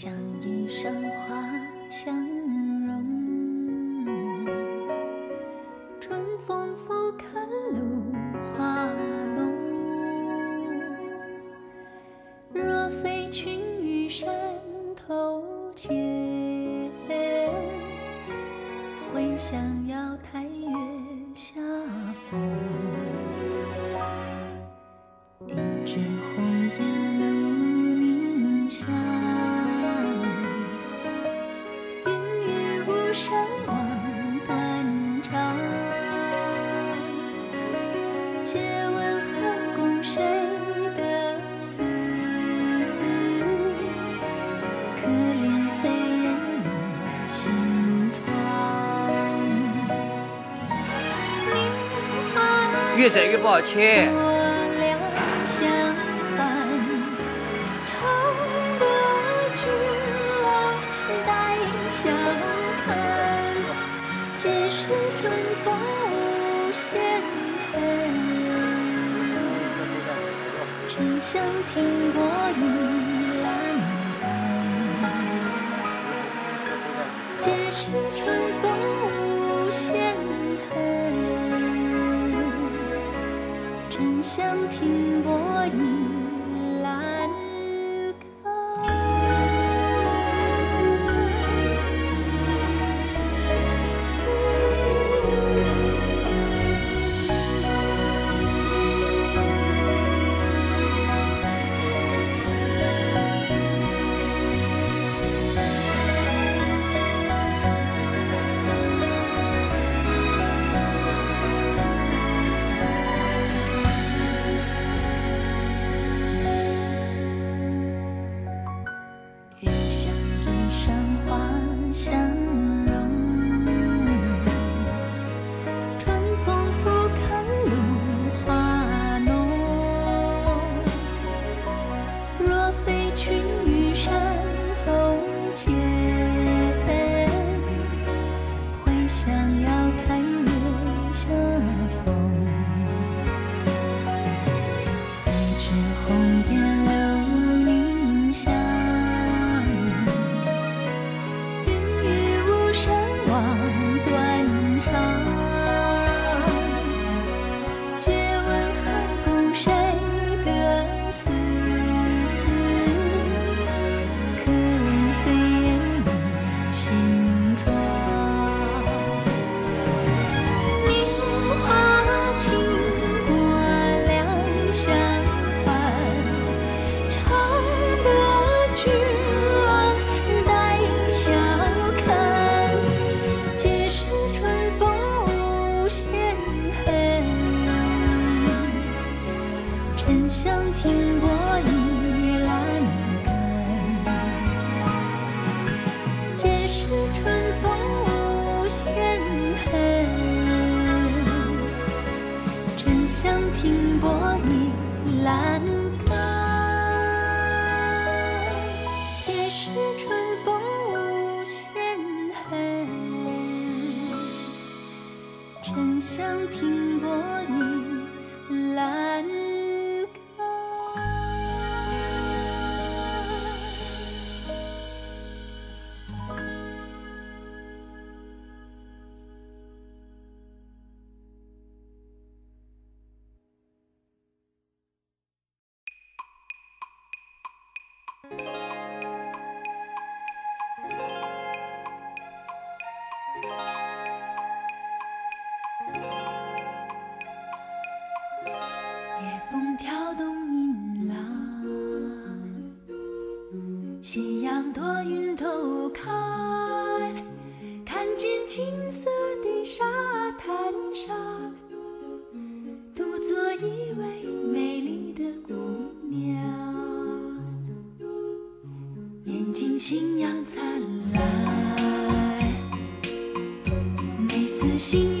上花相融，春风拂看露花浓。若非群玉山头见，会向瑶台月下逢。一枝红越整越不好切。我俩相还，常得君王带笑看，皆是春风无限恨。只想听薄倚阑干，皆是春风无限恨。想听薄倚红颜留沉香停泊倚阑干。皆是春风无限恨，真想听薄倚夕阳躲云头开，看见青色的沙滩上，独坐一位美丽的姑娘，眼睛星阳灿烂，美似星